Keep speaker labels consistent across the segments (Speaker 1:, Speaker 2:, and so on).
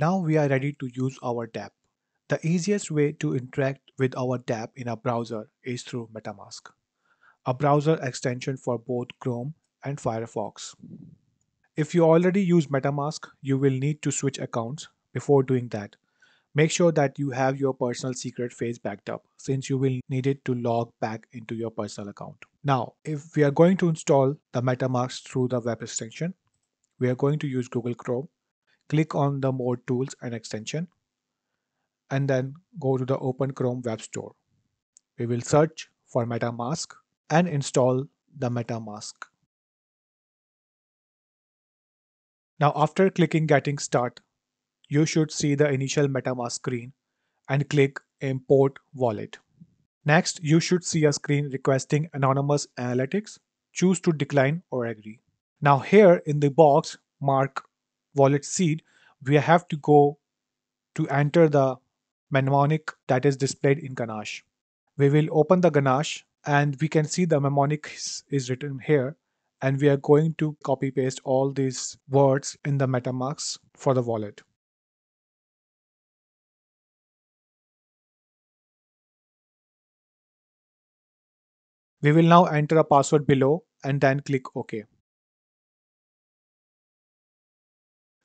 Speaker 1: Now we are ready to use our dApp. The easiest way to interact with our dApp in a browser is through MetaMask, a browser extension for both Chrome and Firefox. If you already use MetaMask, you will need to switch accounts. Before doing that, make sure that you have your personal secret phrase backed up since you will need it to log back into your personal account. Now, if we are going to install the MetaMask through the web extension, we are going to use Google Chrome. Click on the More Tools and Extension and then go to the Open Chrome Web Store. We will search for MetaMask and install the MetaMask. Now after clicking getting start, you should see the initial MetaMask screen and click import wallet. Next, you should see a screen requesting anonymous analytics. Choose to decline or agree. Now here in the box mark wallet seed, we have to go to enter the mnemonic that is displayed in Ganache. We will open the Ganache and we can see the mnemonic is written here and we are going to copy paste all these words in the MetaMask for the wallet. We will now enter a password below and then click OK.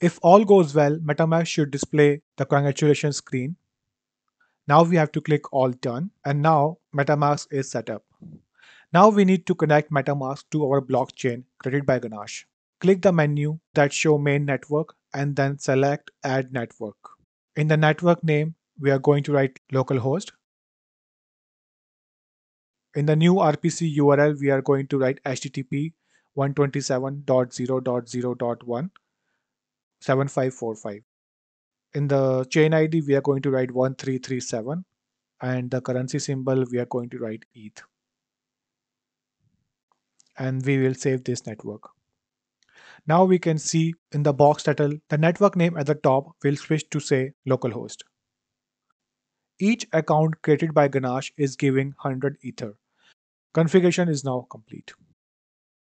Speaker 1: If all goes well, MetaMask should display the congratulations screen. Now we have to click all done and now MetaMask is set up. Now we need to connect MetaMask to our blockchain created by Ganache. Click the menu that show main network and then select add network. In the network name, we are going to write localhost. In the new RPC URL, we are going to write http 127.0.0.1 7545. In the chain ID, we are going to write 1337 and the currency symbol, we are going to write ETH and we will save this network. Now we can see in the box title, the network name at the top will switch to say localhost. Each account created by Ganache is giving 100 Ether. Configuration is now complete.